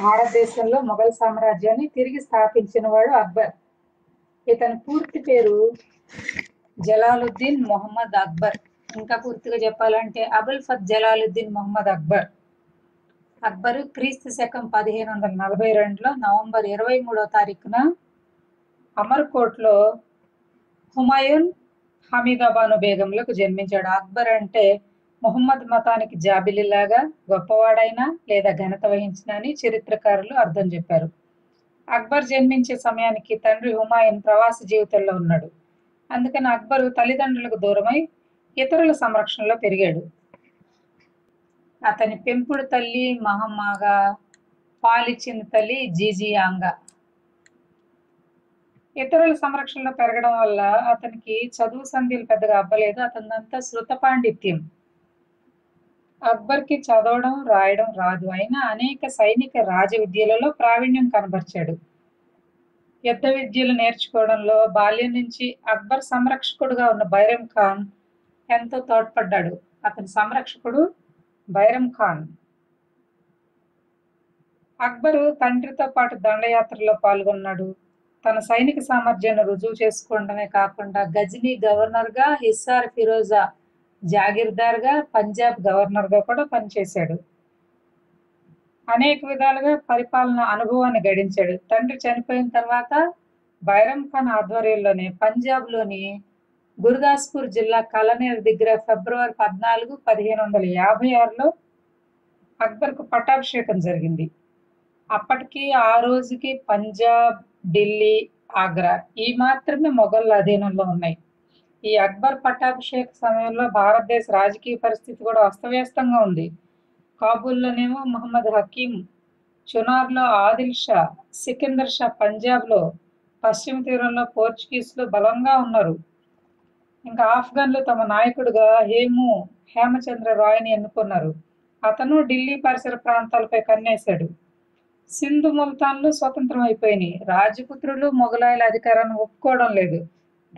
భారతదేశంలో మొఘల్ సామ్రాజ్యాన్ని తిరిగి స్థాపించిన వాడు అక్బర్. ఇతని పూర్తి పేరు జలాలుద్దీన్ మొహమ్మద్ అక్బర్. ఇంకా పూర్తిగా చెప్పాలంటే అబుల్ ఫత్ జలాలుద్దీన్ మొహమ్మద్ అక్బర్. అక్బరు క్రీస్తు శకం పదిహేను వందల నలభై రెండులో నవంబర్ ఇరవై మూడో తారీఖున అమర్కోట్లో హుమాయూన్ హమీదాబాను బేగంలకు జన్మించాడు. అక్బర్ అంటే ముహమ్మద్ మతానికి జాబిలిలాగా గొప్పవాడైనా లేదా ఘనత వహించిన అని చరిత్రకారులు అర్థం చెప్పారు. అక్బర్ జన్మించే సమయానికి తండ్రి హుమాయూన్ ప్రవాస జీవితంలో ఉన్నాడు. అందుకని అక్బర్ తల్లిదండ్రులకు దూరమై ఇతరుల సంరక్షణలో పెరిగాడు. అతని పెంపుడు తల్లి మహమ్మాగా పాలిచ్చిన తల్లి జీజియాంగా ఇతరుల సంరక్షణలో పెరగడం వల్ల అతనికి చదువు సంధ్యలు పెద్దగా అవ్వలేదు. అతనిదంతా శృత పాండిత్యం అక్బర్కి చదవడం రాయడం రాదు. అయినా అనేక సైనిక రాజ విద్యలలో ప్రావీణ్యం కనబరిచాడు. యుద్ధ విద్యలు నేర్చుకోవడంలో బాల్యం నుంచి అక్బర్ సంరక్షకుడుగా ఉన్న బైరం ఖాన్ ఎంతో తోడ్పడ్డాడు. అతని సంరక్షకుడు బైరం ఖాన్. అక్బరు తండ్రితో పాటు దండయాత్రలో పాల్గొన్నాడు. తన సైనిక సామర్థ్యాన్ని రుజువు చేసుకోవడమే కాకుండా గజనీ గవర్నర్గా హిస్సార్ ఫిరోజా జాగీర్దార్గా పంజాబ్ గవర్నర్గా కూడా పనిచేశాడు. అనేక విధాలుగా పరిపాలన అనుభవాన్ని గడించాడు. తండ్రి చనిపోయిన తర్వాత బైరం ఖాన్ ఆధ్వర్యంలోనే పంజాబ్లోని గురుదాస్పూర్ జిల్లా కలనేరు దగ్గర ఫిబ్రవరి పద్నాలుగు పదిహేను వందల యాభై ఆరులో అక్బర్కు పట్టాభిషేకం జరిగింది. అప్పటికి ఆ రోజుకి పంజాబ్ ఢిల్లీ ఆగ్రా ఈ మాత్రమే మొఘల్ అధీనంలో ఉన్నాయి. ఈ అక్బర్ పట్టాభిషేక సమయంలో భారతదేశ రాజకీయ పరిస్థితి కూడా అస్తవ్యస్తంగా ఉంది. కాబూల్లోనేమో మహమ్మద్ హకీం చునార్లో ఆదిల్ షా సికిందర్ షా పంజాబ్లో పశ్చిమ తీరంలో పోర్చుగీస్లు బలంగా ఉన్నారు. ఇంకా ఆఫ్ఘన్లు తమ నాయకుడిగా హేము హేమచంద్ర రాయ్ని ఎన్నుకున్నారు. అతను ఢిల్లీ పరిసర ప్రాంతాలపై కన్నేశాడు. సింధు ముల్తాన్లు స్వతంత్రం అయిపోయినాయి. రాజపుత్రులు మొఘలాయుల అధికారాన్ని ఒప్పుకోవడం లేదు.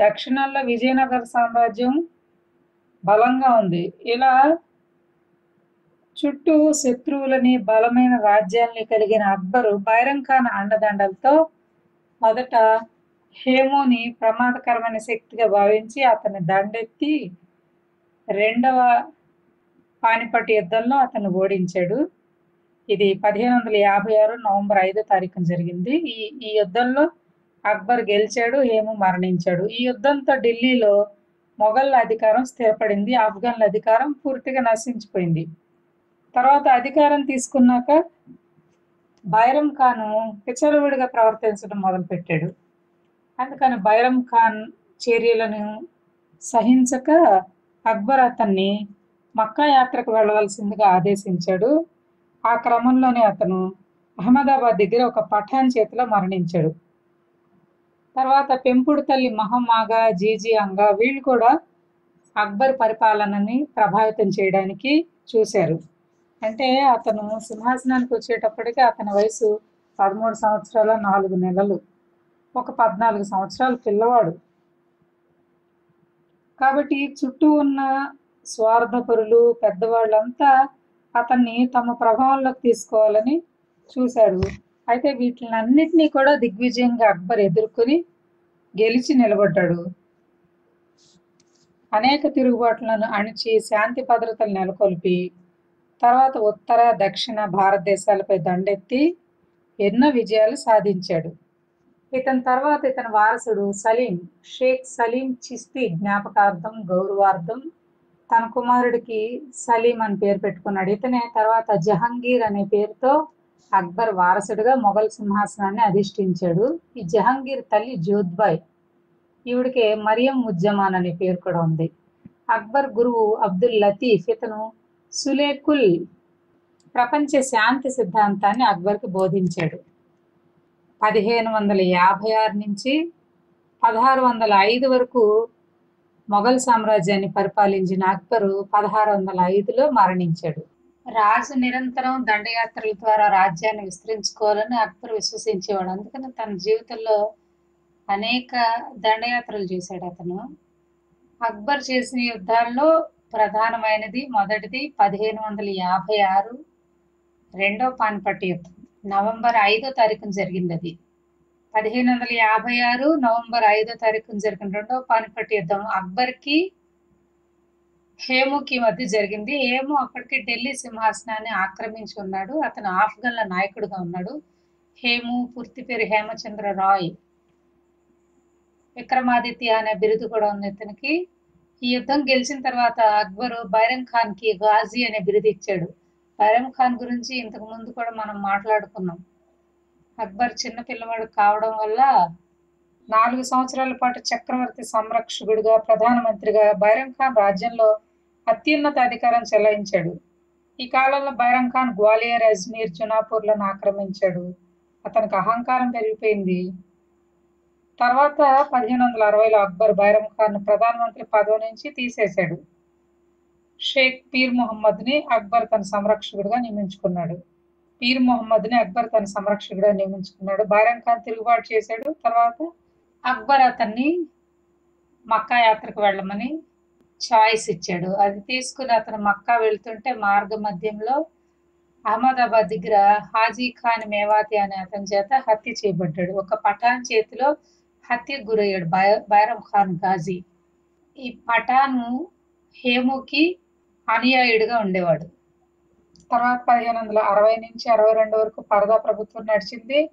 దక్షిణంలో విజయనగర సామ్రాజ్యం బలంగా ఉంది. ఇలా చుట్టూ శత్రువులని బలమైన రాజ్యాల్ని కలిగిన అక్బరు బైరం ఖాన్ అండదండలతో మొదట హేమోని ప్రమాదకరమైన శక్తిగా భావించి అతన్ని దండెత్తి రెండవ పానిపట్టు యుద్ధంలో అతను ఓడించాడు. ఇది పదిహేను వందల యాభై ఆరు నవంబర్ ఐదో తారీఖున జరిగింది. ఈ ఈ యుద్ధంలో అక్బర్ గెలిచాడు హేము మరణించాడు. ఈ యుద్ధంతో ఢిల్లీలో మొఘల్ అధికారం స్థిరపడింది ఆఫ్ఘన్ల అధికారం పూర్తిగా నశించిపోయింది. తర్వాత అధికారం తీసుకున్నాక బైరం ఖాను పిచ్చలవిడిగా ప్రవర్తించడం మొదలుపెట్టాడు. అందుకని బైరం ఖాన్ చర్యలను సహించక అక్బర్ అతన్ని మక్కా యాత్రకు వెళ్ళవలసిందిగా ఆదేశించాడు. ఆ క్రమంలోనే అతను అహ్మదాబాద్ దగ్గర ఒక పఠాన్ చేతిలో మరణించాడు. తర్వాత పెంపుడు తల్లి మహమ్మాగా జీజీ అంగా వీళ్ళు కూడా అక్బర్ పరిపాలనని ప్రభావితం చేయడానికి చూశారు. అంటే అతను సింహాసనానికి వచ్చేటప్పటికి అతని వయసు పదమూడు సంవత్సరాల నాలుగు నెలలు. ఒక పద్నాలుగు సంవత్సరాల పిల్లవాడు. కాబట్టి చుట్టూ ఉన్న స్వార్థపరులు పెద్దవాళ్ళంతా అతన్ని తమ ప్రభావంలోకి తీసుకోవాలని చూశారు. అయితే వీటినన్నిటినీ కూడా దిగ్విజయంగా అక్బర్ ఎదుర్కొని గెలిచి నిలబడ్డాడు. అనేక తిరుగుబాట్లను అణిచి శాంతి భద్రతలు నెలకొల్పి తర్వాత ఉత్తర దక్షిణ భారతదేశాలపై దండెత్తి ఎన్నో విజయాలు సాధించాడు. ఇతని తర్వాత ఇతని వారసుడు సలీం షేక్ సలీం చిస్తి జ్ఞాపకార్థం గౌరవార్థం తన కుమారుడికి సలీం అని పేరు పెట్టుకున్నాడు. ఇతనే తర్వాత జహంగీర్ అనే పేరుతో అక్బర్ వారసుడిగా మొఘల్ సింహాసనాన్ని అధిష్ఠించాడు. ఈ జహంగీర్ తల్లి జ్యోద్బాయ్ ఈవిడికి మరియం ఉజ్జమాన్ అనే పేరు కూడా ఉంది. అక్బర్ గురువు అబ్దుల్ లతీఫ్ ఇతను సులేకుల్ ప్రపంచ శాంతి సిద్ధాంతాన్ని అక్బర్కి బోధించాడు. పదిహేను వందల యాభై ఆరు నుంచి పదహారు వందల ఐదు వరకు మొఘల్ సామ్రాజ్యాన్ని పరిపాలించిన అక్బరు పదహారు వందల ఐదులో మరణించాడు. రాజు నిరంతరం దండయాత్రల ద్వారా రాజ్యాన్ని విస్తరించుకోవాలని అక్బర్ విశ్వసించేవాడు. అందుకని తన జీవితంలో అనేక దండయాత్రలు చేశాడు అతను. అక్బర్ చేసిన యుద్ధాల్లో ప్రధానమైనది మొదటిది పదిహేను వందల యాభై ఆరు రెండో పాన్పట్ యుద్ధం. నవంబర్ ఐదో తారీఖున జరిగింది అది. పదిహేను వందల యాభై ఆరు నవంబర్ ఐదో తారీఖున జరిగిన రెండవ పానిపట్టి యుద్ధం అక్బర్కి హేముకి మధ్య జరిగింది. హేము అప్పటికి ఢిల్లీ సింహాసనాన్ని ఆక్రమించి ఉన్నాడు. అతను ఆఫ్ఘన్ల నాయకుడుగా ఉన్నాడు. హేము పూర్తి పేరు హేమచంద్ర రాయ్. విక్రమాదిత్య అనే బిరుదు కూడా ఉంది ఇతనికి. ఈ యుద్ధం గెలిచిన తర్వాత అక్బరు బైరం ఖాన్కి గాజీ అనే బిరుదు ఇచ్చాడు. బైరం ఖాన్ గురించి ఇంతకు ముందు కూడా మనం మాట్లాడుకున్నాం. అక్బర్ చిన్న పిల్లవాడు కావడం వల్ల నాలుగు సంవత్సరాల పాటు చక్రవర్తి సంరక్షకుడిగా ప్రధానమంత్రిగా బైరం ఖాన్ రాజ్యంలో అత్యున్నత అధికారం చెలాయించాడు. ఈ కాలంలో బైరం ఖాన్ గ్వాలియర్ అజ్మీర్ జునాపూర్లను ఆక్రమించాడు. అతనికి అహంకారం పెరిగిపోయింది. తర్వాత పదిహేను వందల అరవైలో అక్బర్ బైరం ఖాన్ ప్రధానమంత్రి పదవి నుంచి తీసేశాడు. షేక్ పీర్ మొహమ్మద్ని అక్బర్ తన సంరక్షకుడిగా నియమించుకున్నాడు. పీర్ మొహమ్మద్ని అక్బర్ తన సంరక్షకుడిగా నియమించుకున్నాడు. బైరం ఖాన్ తిరుగుబాటు చేశాడు. తర్వాత అక్బర్ అతన్ని మక్కా యాత్రకు వెళ్ళమని చాయిస్ ఇచ్చాడు. అది తీసుకుని అతను మక్కా వెళ్తుంటే మార్గ మధ్యంలో అహ్మదాబాద్ దగ్గర హాజీ ఖాన్ మేవాతి అనే అతని చేత హత్య చేయబడ్డాడు. ఒక పఠాన్ చేతిలో హత్యకు గురయ్యాడు బై బైరం ఖాన్ గాజీ. ఈ పఠాను హేముకి అనుయాయుడిగా ఉండేవాడు. తర్వాత పదిహేను వందల అరవై నుంచి అరవై రెండు వరకు పరదా ప్రభుత్వం నడిచింది.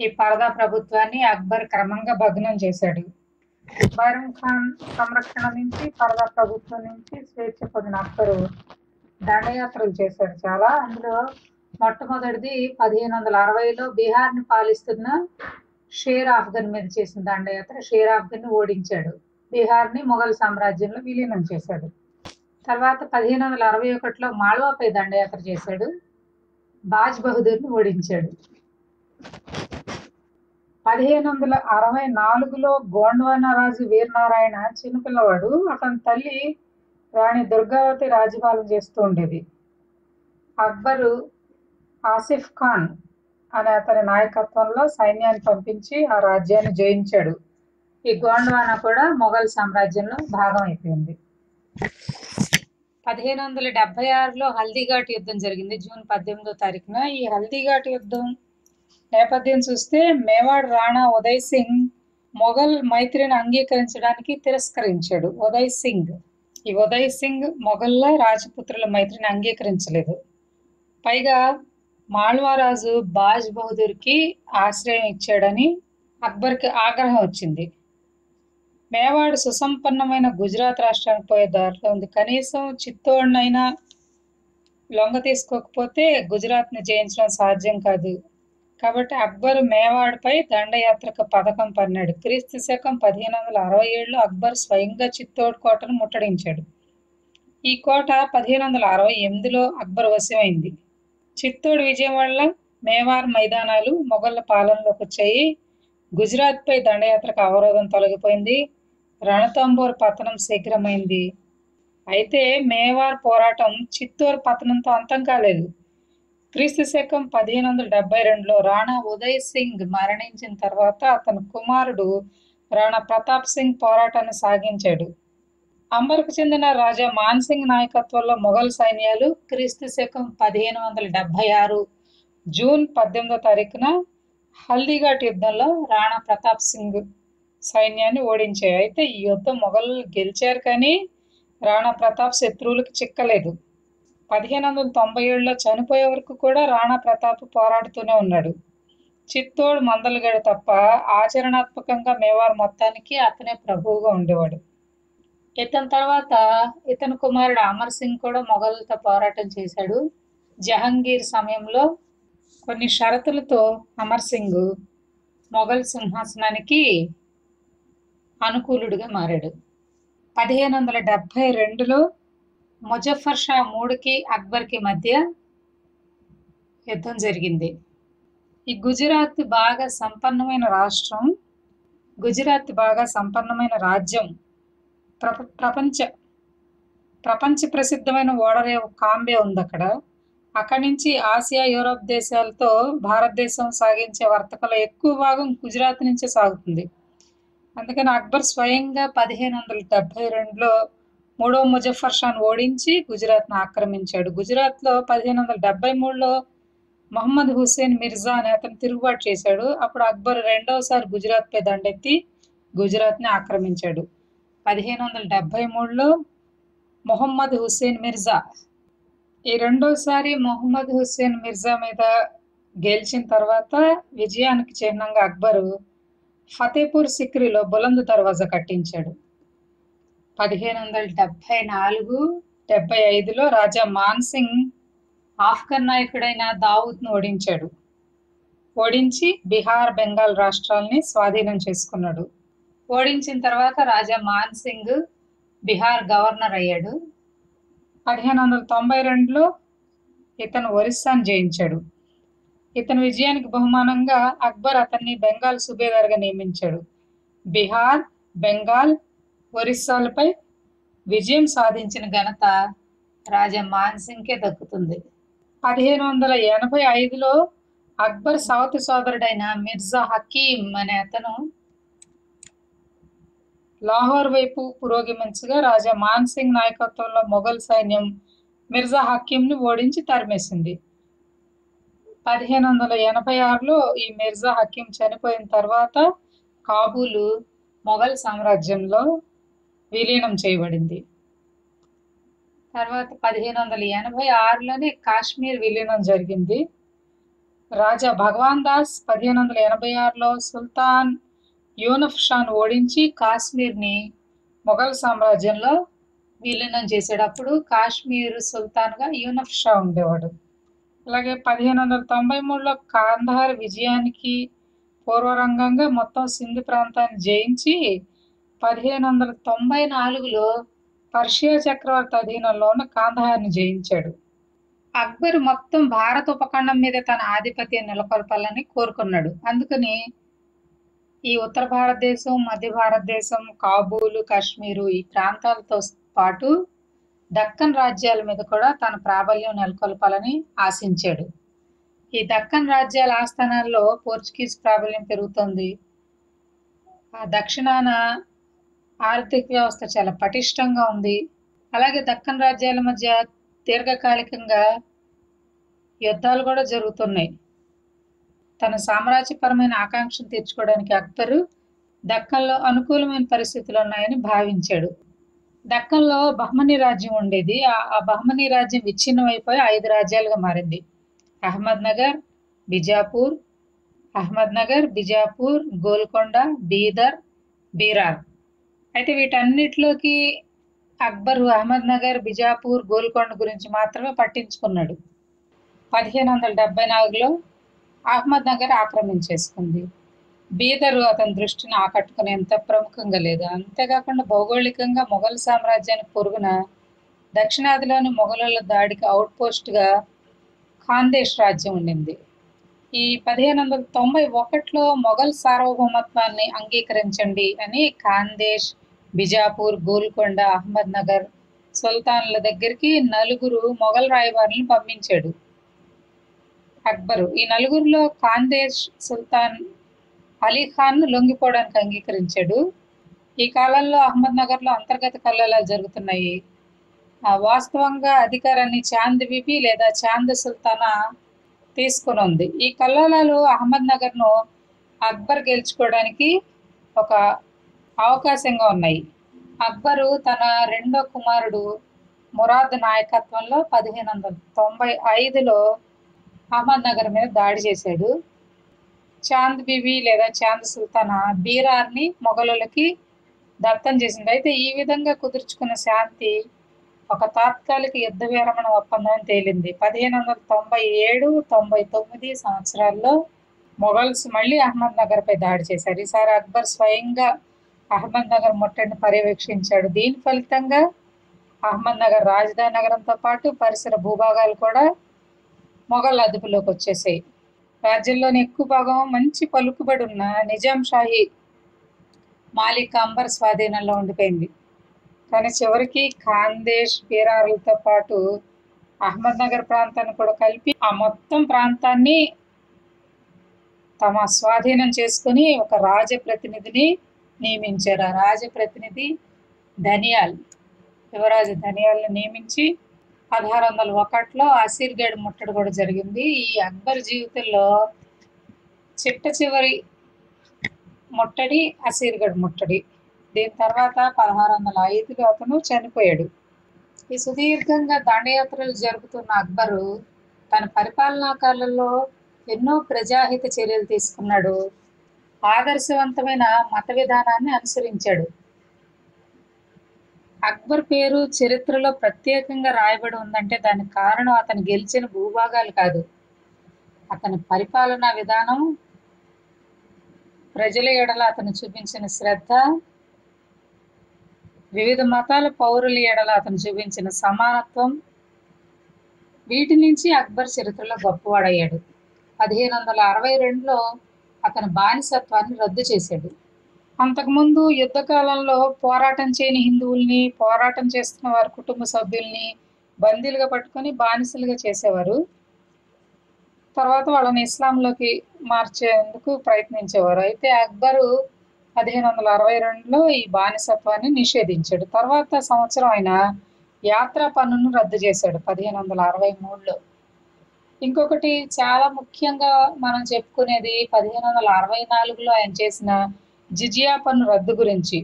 ఈ పరదా ప్రభుత్వాన్ని అక్బర్ క్రమంగా భగ్నం చేశాడు. బైరం ఖాన్ సంరక్షణ నుంచి పరదా ప్రభుత్వం నుంచి స్వేచ్ఛ పొందిన అక్బరు దండయాత్రలు చేశాడు చాలా. అందులో మొట్టమొదటిది పదిహేను వందల అరవైలో బీహార్ని పాలిస్తున్న షేర్ ఆఫ్ఘన్ మీద చేసిన దండయాత్ర. షేర్ ఆఫ్ఘన్ ఓడించాడు. బీహార్ని మొఘల్ సామ్రాజ్యంలో విలీనం చేశాడు. తర్వాత పదిహేను వందల అరవై ఒకటిలో మాళవాపై దండయాత్ర చేశాడు. బాజ్ బహదూర్ని ఓడించాడు. పదిహేను వందల అరవై నాలుగులో గోండ్వానా రాజు వీరనారాయణ చిన్నపిల్లవాడు అతని తల్లి రాణి దుర్గావతి రాజపాలన చేస్తూ ఉండేది. అక్బరు ఆసిఫ్ ఖాన్ అనే అతని నాయకత్వంలో సైన్యాన్ని పంపించి ఆ రాజ్యాన్ని జయించాడు. ఈ గోండవాన కూడా మొఘల్ సామ్రాజ్యంలో భాగం అయిపోయింది పదిహేను వందల డెబ్బై ఆరులో హల్దీఘాట్ యుద్ధం జరిగింది జూన్ పద్దెనిమిదో తారీఖున. ఈ హల్దీఘాట్ యుద్ధం నేపథ్యం చూస్తే మేవాడ్ రాణా ఉదయ్ సింగ్ మొఘల్ మైత్రిని అంగీకరించడానికి తిరస్కరించాడు. ఉదయ్ సింగ్. ఈ ఉదయ్ సింగ్ మొఘల్ల రాజపుత్రుల మైత్రిని అంగీకరించలేదు. పైగా మాల్వారాజు బాజ్ బహదూర్కి ఆశ్రయం ఇచ్చాడని అక్బర్కి ఆగ్రహం వచ్చింది. మేవాడు సుసంపన్నమైన గుజరాత్ రాష్ట్రానికి పోయే దారిలో ఉంది. కనీసం చిత్తోడ్నైనా లొంగ తీసుకోకపోతే గుజరాత్ని జయించడం సాధ్యం కాదు. కాబట్టి అక్బర్ మేవాడ్పై దండయాత్రకు పథకం పన్నాడు. క్రీస్తు శకం పదిహేను వందల అరవై ఏడులో అక్బర్ స్వయంగా చిత్తోడ్ కోటను ముట్టడించాడు. ఈ కోట పదిహేను వందల అరవై ఎనిమిదిలో అక్బర్ వశమైంది. చిత్తోడ్ విజయం వల్ల మేవార్ మైదానాలు మొఘళ్ళ పాలనలోకి వచ్చాయి. గుజరాత్పై దండయాత్రకు అవరోధం తొలగిపోయింది. రణతంబోర్ పతనం శీఘ్రమైంది. అయితే మేవార్ పోరాటం చిత్తూరు పతనంతో అంతం కాలేదు. క్రీస్తు శకం పదిహేను వందల డెబ్బై రెండులో రాణా ఉదయ్ సింగ్ మరణించిన తర్వాత అతని కుమారుడు రాణా ప్రతాప్ సింగ్ పోరాటాన్ని సాగించాడు. అంబర్కు చెందిన రాజా మాన్సింగ్ నాయకత్వంలో మొఘల్ సైన్యాలు క్రీస్తు శకం పదిహేను వందల డెబ్బై ఆరు జూన్ పద్దెనిమిదో తారీఖున హల్దీఘాట్ యుద్ధంలో రాణా ప్రతాప్ సింగ్ సైన్యాన్ని ఓడించాయి. అయితే ఈ యుద్ధం మొఘలు గెలిచారు కానీ రాణా ప్రతాప్ శత్రువులకు చిక్కలేదు. పదిహేను వందల తొంభై ఏడులో చనిపోయే వరకు కూడా రాణా ప్రతాప్ పోరాడుతూనే ఉన్నాడు. చిత్తోడు మందలగడు తప్ప ఆచరణాత్మకంగా మేవార్ మొత్తానికి అతనే ప్రభువుగా ఉండేవాడు. ఇతని తర్వాత ఇతని కుమారుడు అమర్ సింగ్ కూడా మొఘలులతో పోరాటం చేశాడు. జహంగీర్ సమయంలో కొన్ని షరతులతో అమర్ సింగ్ మొఘల్ సింహాసనానికి అనుకూలుడిగా మారాడు. పదిహేను వందల డెబ్భై రెండులో ముజఫర్ షా మూడుకి అక్బర్కి మధ్య యుద్ధం జరిగింది. ఈ గుజరాత్ బాగా సంపన్నమైన రాష్ట్రం గుజరాత్ బాగా సంపన్నమైన రాజ్యం ప్రప ప్రపంచ ప్రపంచ ప్రసిద్ధమైన ఓడరే కాంబే ఉంది అక్కడ అక్కడి నుంచి ఆసియా యూరోప్ దేశాలతో భారతదేశం సాగించే వర్తకలో ఎక్కువ భాగం గుజరాత్ నుంచే సాగుతుంది. అందుకని అక్బర్ స్వయంగా పదిహేను వందల డెబ్భై రెండులో మూడో ముజఫర్ షాన్ ఓడించి గుజరాత్ను ఆక్రమించాడు. గుజరాత్లో పదిహేను వందల డెబ్బై మూడులో మహమ్మద్ హుస్సేన్ మిర్జా అనే అతను తిరుగుబాటు చేశాడు. అప్పుడు అక్బర్ రెండవసారి గుజరాత్పై దండెత్తి గుజరాత్ని ఆక్రమించాడు. పదిహేను వందల డెబ్బై మూడులో మొహమ్మద్ హుస్సేన్ మిర్జా. ఈ రెండోసారి మొహమ్మద్ హుస్సేన్ మిర్జా మీద గెలిచిన తర్వాత విజయానికి చిహ్నంగా అక్బరు ఫతేపూర్ సిక్రీలో బులంద్ దర్వాజా కట్టించాడు. పదిహేను వందల డెబ్బై నాలుగు డెబ్బై ఐదులో రాజా మాన్సింగ్ ఆఫ్ఘన్ నాయకుడైన దావూద్ను ఓడించాడు. ఓడించి బీహార్ బెంగాల్ రాష్ట్రాల్ని స్వాధీనం చేసుకున్నాడు. ఓడించిన తర్వాత రాజా మాన్సింగ్ బీహార్ గవర్నర్ అయ్యాడు. పదిహేను వందల తొంభై రెండులో ఇతను ఒరిస్సాను జయించాడు. ఇతని విజయానికి బహుమానంగా అక్బర్ అతన్ని బెంగాల్ సుబేదార్గా నియమించాడు. బీహార్ బెంగాల్ ఒరిస్సాలపై విజయం సాధించిన ఘనత రాజా మాన్సింగ్కే దక్కుతుంది. పదిహేను వందల ఎనభై ఐదులో అక్బర్ సౌత్ సోదరుడైన మిర్జా హకీం అనే అతను లాహోర్ వైపు పురోగమించగా రాజా మాన్సింగ్ నాయకత్వంలో మొఘల్ సైన్యం మిర్జా హకీంని ఓడించి తరిమేసింది. పదిహేను వందల ఎనభై ఆరులో ఈ మిర్జా హకీం చనిపోయిన తర్వాత కాబూలు మొఘల్ సామ్రాజ్యంలో విలీనం చేయబడింది. తర్వాత పదిహేను వందల ఎనభై ఆరులోనే కాశ్మీర్ విలీనం జరిగింది. రాజా భగవాన్ దాస్ పదిహేను వందల ఎనభై ఆరులో సుల్తాన్ యూనఫ్ షాను ఓడించి కాశ్మీర్ని మొఘల్ సామ్రాజ్యంలో విలీనం చేసేటప్పుడు కాశ్మీర్ సుల్తాన్గా యూనఫ్ షా ఉండేవాడు. అలాగే పదిహేను వందల తొంభై మూడులో కాందహార్ విజయానికి పూర్వరంగంగా మొత్తం సింధు ప్రాంతాన్ని జయించి పదిహేను వందల తొంభై నాలుగులో పర్షియా చక్రవర్తి అధీనంలో ఉన్న కాందహార్ని జయించాడు. అక్బర్ మొత్తం భారత ఉపఖండం మీద తన ఆధిపత్యం నెలకొల్పాలని కోరుకున్నాడు. అందుకని ఈ ఉత్తర భారతదేశం మధ్య భారతదేశం కాబూలు కాశ్మీరు ఈ ప్రాంతాలతో పాటు దక్కన్ రాజ్యాల మీద కూడా తన ప్రాబల్యం నెలకొల్పాలని ఆశించాడు. ఈ దక్కన్ రాజ్యాల ఆస్థానాల్లో పోర్చుగీస్ ప్రాబల్యం పెరుగుతుంది. ఆ దక్షిణాన ఆర్థిక వ్యవస్థ చాలా పటిష్టంగా ఉంది. అలాగే దక్కన్ రాజ్యాల మధ్య దీర్ఘకాలికంగా యుద్ధాలు కూడా జరుగుతున్నాయి. తన సామ్రాజ్యపరమైన ఆకాంక్షను తీర్చుకోవడానికి అక్బరు దక్కన్లో అనుకూలమైన పరిస్థితులు ఉన్నాయని భావించాడు. దక్కన్లో బహ్మనీ రాజ్యం ఉండేది. ఆ బహ్మనీ రాజ్యం విచ్ఛిన్నమైపోయి ఐదు రాజ్యాలుగా మారింది. అహ్మద్నగర్ బిజాపూర్ అహ్మద్నగర్ బిజాపూర్ గోల్కొండ బీదర్ బీరార్ అయితే వీటన్నిటిలోకి అక్బర్ అహ్మద్ నగర్ బిజాపూర్ గోల్కొండ గురించి మాత్రమే పట్టించుకున్నాడు. పదిహేను వందల డెబ్బై నాలుగులో అహ్మద్నగర్ ఆక్రమించేసుకుంది. బీదరు అతని దృష్టిని ఆకట్టుకునేంత ప్రముఖంగా లేదు. అంతేకాకుండా భౌగోళికంగా మొఘల్ సామ్రాజ్యానికి పొరుగున దక్షిణాదిలోని మొఘలుల దాడికి అవుట్పోస్ట్గా ఖాందేశ్ రాజ్యం ఉండింది. ఈ పదిహేను వందల తొంభై ఒకటిలో మొఘల్ సార్వభౌమత్వాన్ని అంగీకరించండి అని ఖాందేశ్ బిజాపూర్ గోల్కొండ అహ్మద్ నగర్ సుల్తాన్ల దగ్గరికి నలుగురు మొఘల్ రాయబారులను పంపించాడు. అక్బరు. ఈ నలుగురిలో ఖాందేశ్ సుల్తాన్ అలీ ఖాన్ లొంగిపోవడానికి అంగీకరించాడు. ఈ కాలంలో అహ్మద్ నగర్లో అంతర్గత కల్లోలాలు జరుగుతున్నాయి. వాస్తవంగా అధికారాన్ని చాంద్ బిబి లేదా చాంద్ సుల్తానా తీసుకుని ఉంది ఈ కల్లోలాలు అహ్మద్ నగర్ను అక్బర్ గెలుచుకోవడానికి ఒక అవకాశంగా ఉన్నాయి. అక్బరు తన రెండో కుమారుడు మురాద్ నాయకత్వంలో పదిహేను వందల తొంభై ఐదులో అహ్మద్ నగర్ మీద దాడి చేశాడు. చాంద్ బీవి లేదా చాంద్ సుల్తానా బీరార్ని మొఘలులకి దత్తం చేసింది. అయితే ఈ విధంగా కుదుర్చుకున్న శాంతి ఒక తాత్కాలిక యుద్ధ విరమణ ఒప్పందం తేలింది. పదిహేను వందల తొంభై ఏడు తొంభై తొమ్మిది సంవత్సరాల్లో మొఘల్స్ మళ్ళీ అహ్మద్ నగర్పై దాడి చేశారు. ఈసారి అక్బర్ స్వయంగా అహ్మద్ నగర్ ముట్టడిని పర్యవేక్షించాడు. దీని ఫలితంగా అహ్మద్ నగర్ రాజధాని నగరంతో పాటు పరిసర భూభాగాలు కూడా మొఘల్ అదుపులోకి వచ్చేసాయి. రాజ్యంలోని ఎక్కువ భాగం మంచి పలుకుబడి ఉన్న నిజాం షాహీ మాలిక్ అంబర్ స్వాధీనంలో ఉండిపోయింది. కానీ చివరికి ఖాందేశ్ బీరారులతో పాటు అహ్మద్ నగర్ ప్రాంతాన్ని కూడా కలిపి ఆ మొత్తం ప్రాంతాన్ని తమ స్వాధీనం చేసుకుని ఒక రాజప్రతినిధిని నియమించారు. ఆ రాజప్రతినిధి ధనియాల్ యువరాజు ధనియాల్ని నియమించి పదహారు వందల ఒకటిలో అసీర్గఢ్ ముట్టడి కూడా జరిగింది. ఈ అక్బర్ జీవితంలో చిట్ట చివరి ముట్టడి అసీర్గఢ్ ముట్టడి. దీని తర్వాత పదహారు వందల ఐదులో అతను చనిపోయాడు. ఈ సుదీర్ఘంగా దండయాత్రలు జరుపుతున్న అక్బరు తన పరిపాలనా కాలంలో ఎన్నో ప్రజాహిత చర్యలు తీసుకున్నాడు. ఆదర్శవంతమైన మత విధానాన్ని అనుసరించాడు. అక్బర్ పేరు చరిత్రలో ప్రత్యేకంగా రాయబడి ఉందంటే దానికి కారణం అతను గెలిచిన భూభాగాలు కాదు. అతని పరిపాలనా విధానం ప్రజల ఎడల అతను చూపించిన శ్రద్ధ వివిధ మతాల పౌరుల ఎడల అతను చూపించిన సమానత్వం వీటి నుంచి అక్బర్ చరిత్రలో గొప్పవాడయ్యాడు. పదిహేను వందల అరవై రెండులో అతని బానిసత్వాన్ని రద్దు చేశాడు. అంతకుముందు యుద్ధ కాలంలో పోరాటం చేయని హిందువుల్ని పోరాటం చేస్తున్న వారి కుటుంబ సభ్యుల్ని బందీలుగా పట్టుకొని బానిసలుగా చేసేవారు. తర్వాత వాళ్ళని ఇస్లాంలోకి మార్చేందుకు ప్రయత్నించేవారు. అయితే అక్బరు పదిహేను వందల అరవై రెండులో ఈ బానిసత్వాన్ని నిషేధించాడు. తర్వాత సంవత్సరం ఆయన యాత్రా పన్నును రద్దు చేశాడు పదిహేను వందల అరవై మూడులో. ఇంకొకటి చాలా ముఖ్యంగా మనం చెప్పుకునేది పదిహేను వందల అరవై నాలుగులో ఆయన చేసిన జిజియా పన్ను రద్దు గురించి.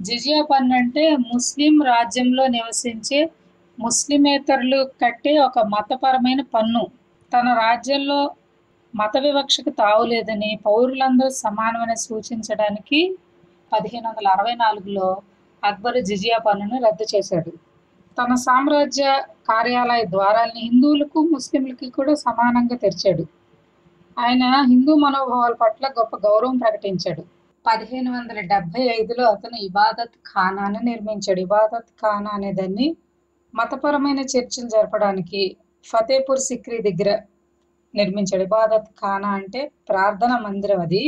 జిజియా పన్ను అంటే ముస్లిం రాజ్యంలో నివసించే ముస్లిమేతరులు కట్టే ఒక మతపరమైన పన్ను. తన రాజ్యంలో మత వివక్షకు తావులేదని పౌరులందరూ సమానమని సూచించడానికి పదిహేను వందల అరవై నాలుగులో అక్బర్ జిజియా పన్నును రద్దు చేశాడు. తన సామ్రాజ్య కార్యాలయ ద్వారాల్ని హిందువులకు ముస్లింలకి కూడా సమానంగా తెరిచాడు. ఆయన హిందూ మనోభావాల పట్ల గొప్ప గౌరవం ప్రకటించాడు. పదిహేను వందల డెబ్బై ఐదులో అతను ఇబాదత్ ఖానాను నిర్మించాడు. ఇబాదత్ ఖానా అనేదాన్ని మతపరమైన చర్చలు జరపడానికి ఫతేపూర్ సిక్రీ దగ్గర నిర్మించాడు. ఇబాదత్ ఖానా అంటే ప్రార్థన మందిరం అది.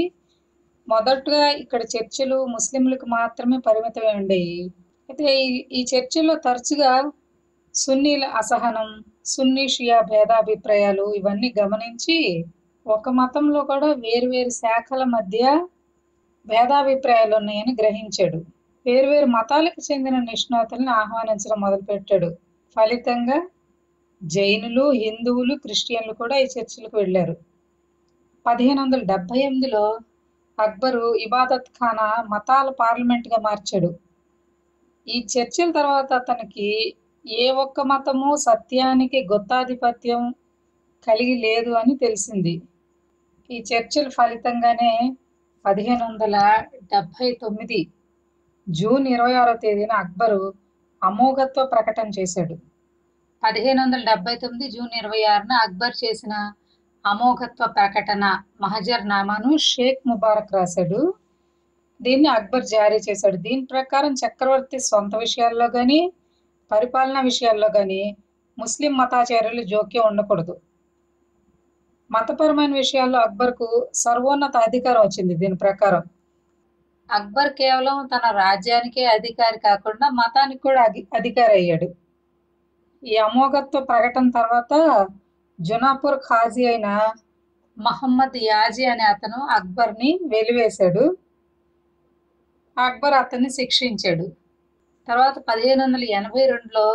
మొదటగా ఇక్కడ చర్చిలు ముస్లింలకు మాత్రమే పరిమితమై ఉండేవి. అయితే ఈ ఈ చర్చిల్లో తరచుగా సున్నీల అసహనం సున్నీ షియా భేదాభిప్రాయాలు ఇవన్నీ గమనించి ఒక మతంలో కూడా వేరువేరు శాఖల మధ్య భేదాభిప్రాయాలు ఉన్నాయని గ్రహించాడు. వేరువేరు మతాలకు చెందిన నిష్ణాతులను ఆహ్వానించడం మొదలుపెట్టాడు. ఫలితంగా జైనులు హిందువులు క్రిస్టియన్లు కూడా ఈ చర్చిలకు వెళ్ళారు. పదిహేను వందల డెబ్భై ఎనిమిదిలో అక్బరు ఇబాదత్ ఖానా మతాల పార్లమెంట్గా మార్చాడు. ఈ చర్చల తర్వాత అతనికి ఏ ఒక్క మతము సత్యానికి గొత్తాధిపత్యం కలిగి లేదు అని తెలిసింది. ఈ చర్చల ఫలితంగానే పదిహేను వందల డెబ్భై తొమ్మిది జూన్ ఇరవై ఆరో తేదీన అక్బరు అమోఘత్వ ప్రకటన చేశాడు. పదిహేను వందల డెబ్బై తొమ్మిది జూన్ ఇరవై ఆరున అక్బర్ చేసిన అమోఘత్వ ప్రకటన మహజర్ నామాను షేక్ ముబారక్ రాశాడు. దీన్ని అక్బర్ జారీ చేశాడు. దీని ప్రకారం చక్రవర్తి సొంత విషయాల్లో కానీ పరిపాలన విషయాల్లో కానీ ముస్లిం మతాచార్యులు జోక్యం ఉండకూడదు. మతపరమైన విషయాల్లో అక్బర్కు సర్వోన్నత అధికారం వచ్చింది దీని ప్రకారం. అక్బర్ కేవలం తన రాజ్యానికే అధికారి కాకుండా మతానికి కూడా అధి- అధికారి అయ్యాడు. ఈ అమోఘత్వ ప్రకటన తర్వాత జునాపూర్ ఖాజీ అయిన మహమ్మద్ యాజీ అనే అతను అక్బర్ని వెలివేశాడు. అక్బర్ అతన్ని శిక్షించాడు. తర్వాత పదిహేను వందల ఎనభై రెండులో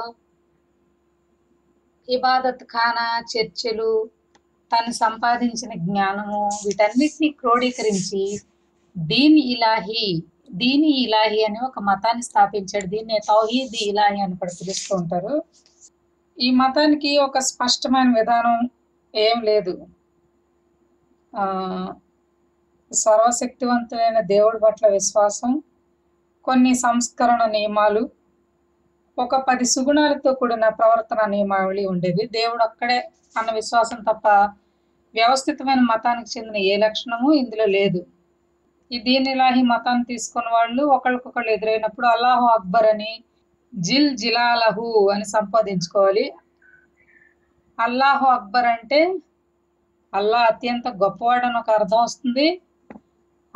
ఇబాదత్ ఖానా చర్చలు తను సంపాదించిన జ్ఞానము వీటన్నిటిని క్రోడీకరించి దీన్ ఇలాహి దీని ఇలాహి అని ఒక మతాన్ని స్థాపించాడు. దీన్ని తౌహీద్ ఇలాహి అని కూడా పిలుస్తూ ఉంటారు. ఈ మతానికి ఒక స్పష్టమైన విధానం ఏం లేదు. సర్వశక్తివంతులైన దేవుడి పట్ల విశ్వాసం కొన్ని సంస్కరణ నియమాలు ఒక పది సుగుణాలతో కూడిన ప్రవర్తన నియమావళి ఉండేది దేవుడు అక్కడే అన్న విశ్వాసం తప్ప వ్యవస్థితమైన మతానికి చెందిన ఏ లక్షణము ఇందులో లేదు. ఈ దీనిలాహి మతాన్ని తీసుకున్న వాళ్ళు ఒకళ్ళకొకళ్ళు ఎదురైనప్పుడు అల్లాహు అక్బర్ అని జిల్ జిలాలహు అని సంపాదించుకోవాలి. అల్లాహు అక్బర్ అంటే అల్లా అత్యంత గొప్పవాడని ఒక అర్థం వస్తుంది.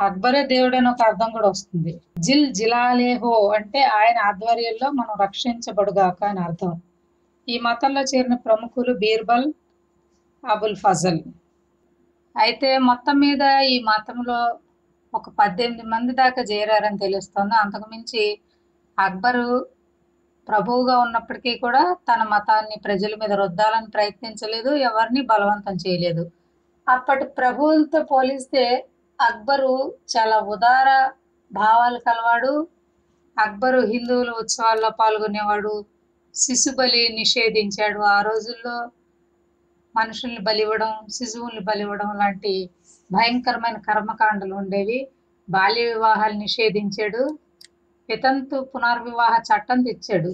అక్బరే దేవుడు అని ఒక అర్థం కూడా వస్తుంది. జిల్ జిలాలేహో అంటే ఆయన ఆధ్వర్యంలో మనం రక్షించబడుగాక అని అర్థం. ఈ మతంలో చేరిన ప్రముఖులు బీర్బల్ అబుల్ ఫజల్. అయితే మొత్తం మీద ఈ మతంలో ఒక పద్దెనిమిది మంది దాకా చేరారని తెలుస్తుంది. అంతకుమించి అక్బరు ప్రభువుగా ఉన్నప్పటికీ కూడా తన మతాన్ని ప్రజల మీద రుద్దాలని ప్రయత్నించలేదు ఎవరిని బలవంతం చేయలేదు. అప్పటి ప్రభువులతో పోలిస్తే అక్బరు చాలా ఉదార భావాలు కలవాడు. అక్బరు హిందువుల ఉత్సవాల్లో పాల్గొనేవాడు. శిశు బలి నిషేధించాడు. ఆ రోజుల్లో మనుషుల్ని బలివ్వడం శిశువుల్ని బలివ్వడం లాంటి భయంకరమైన కర్మకాండలు ఉండేవి. బాల్య వివాహాలు నిషేధించాడు. వితంతు పునర్వివాహ చట్టం తెచ్చాడు.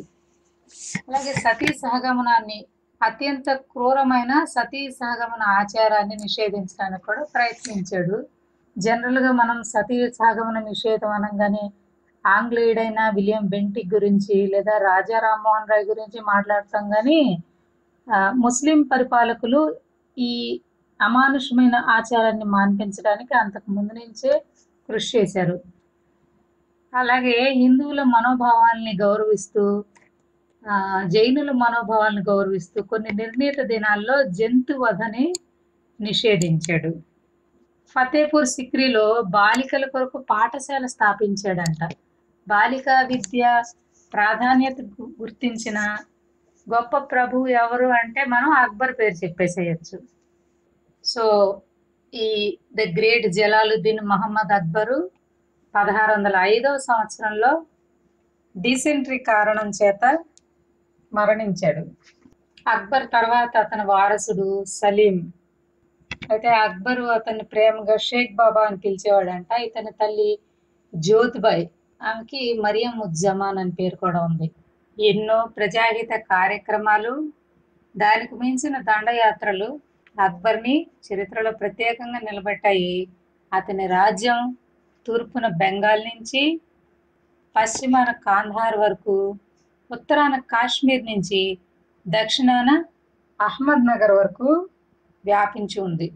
అలాగే సతీ సహగమనాన్ని అత్యంత క్రూరమైన సతీ సహగమన ఆచారాన్ని నిషేధించడానికి కూడా ప్రయత్నించాడు. జనరల్గా మనం సతీ సాగమన నిషేధం అనగానే ఆంగ్లేయుడైన విలియం బెంటిక్ గురించి లేదా రాజా రామ్మోహన్ రాయ్ గురించి మాట్లాడతాం కానీ ముస్లిం పరిపాలకులు ఈ అమానుషమైన ఆచారాన్ని మాన్పించడానికి అంతకు ముందు నుంచే కృషి చేశారు. అలాగే హిందువుల మనోభావాల్ని గౌరవిస్తూ జైనుల మనోభావాలను గౌరవిస్తూ కొన్ని నిర్ణీత దినాల్లో జంతువధని నిషేధించాడు. ఫతేపూర్ సిక్రీలో బాలికల కొరకు పాఠశాల స్థాపించాడంట. బాలికా విద్య ప్రాధాన్యత గుర్తించిన గొప్ప ప్రభు ఎవరు అంటే మనం అక్బర్ పేరు చెప్పేసేయచ్చు. సో ఈ ద గ్రేట్ జలాలుద్దీన్ మహమ్మద్ అక్బరు పదహారు వందల ఐదవ సంవత్సరంలో డీసెంట్రీ కారణం చేత మరణించాడు. అక్బర్ తర్వాత అతని వారసుడు సలీం అయితే అక్బరు అతన్ని ప్రేమగా షేక్ బాబా అని పిలిచేవాడంట. ఇతని తల్లి జ్యోతిబాయ్ ఆమెకి మరియం ఉజ్జమాన్ అని పేరు కూడా ఉంది. ఎన్నో ప్రజాహిత కార్యక్రమాలు దానికి మించిన దండయాత్రలు అక్బర్ని చరిత్రలో ప్రత్యేకంగా నిలబెట్టాయి. అతని రాజ్యం తూర్పున బెంగాల్ నుంచి పశ్చిమాన కాంధార్ వరకు ఉత్తరాన కాశ్మీర్ నుంచి దక్షిణాన అహ్మద్ నగర్ వరకు వ్యాపించి ఉంది.